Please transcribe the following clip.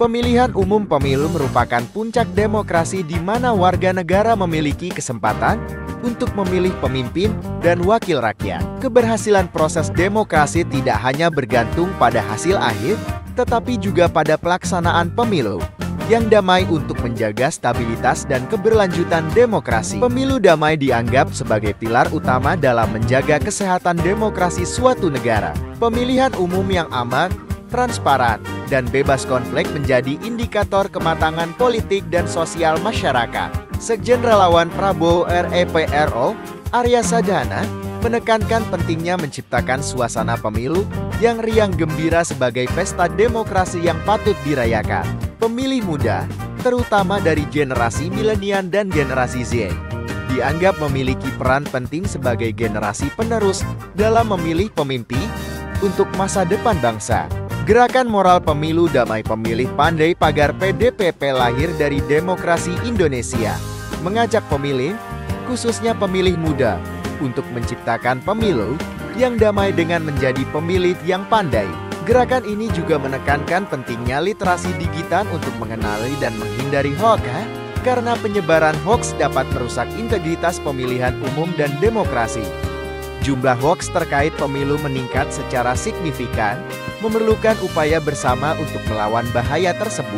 Pemilihan umum pemilu merupakan puncak demokrasi di mana warga negara memiliki kesempatan untuk memilih pemimpin dan wakil rakyat. Keberhasilan proses demokrasi tidak hanya bergantung pada hasil akhir, tetapi juga pada pelaksanaan pemilu yang damai untuk menjaga stabilitas dan keberlanjutan demokrasi. Pemilu damai dianggap sebagai pilar utama dalam menjaga kesehatan demokrasi suatu negara. Pemilihan umum yang aman, transparan, dan bebas konflik menjadi indikator kematangan politik dan sosial masyarakat. Sekjen Relawan Prabowo REPRO, Arya Sadana, menekankan pentingnya menciptakan suasana pemilu yang riang gembira sebagai pesta demokrasi yang patut dirayakan. Pemilih muda, terutama dari generasi milenial dan generasi Z, dianggap memiliki peran penting sebagai generasi penerus dalam memilih pemimpin untuk masa depan bangsa. Gerakan Moral Pemilu Damai Pemilih Pandai Pagar PDPP lahir dari demokrasi Indonesia, mengajak pemilih, khususnya pemilih muda, untuk menciptakan pemilu yang damai dengan menjadi pemilih yang pandai. Gerakan ini juga menekankan pentingnya literasi digital untuk mengenali dan menghindari hoax, karena penyebaran hoax dapat merusak integritas pemilihan umum dan demokrasi. Jumlah hoax terkait pemilu meningkat secara signifikan, memerlukan upaya bersama untuk melawan bahaya tersebut.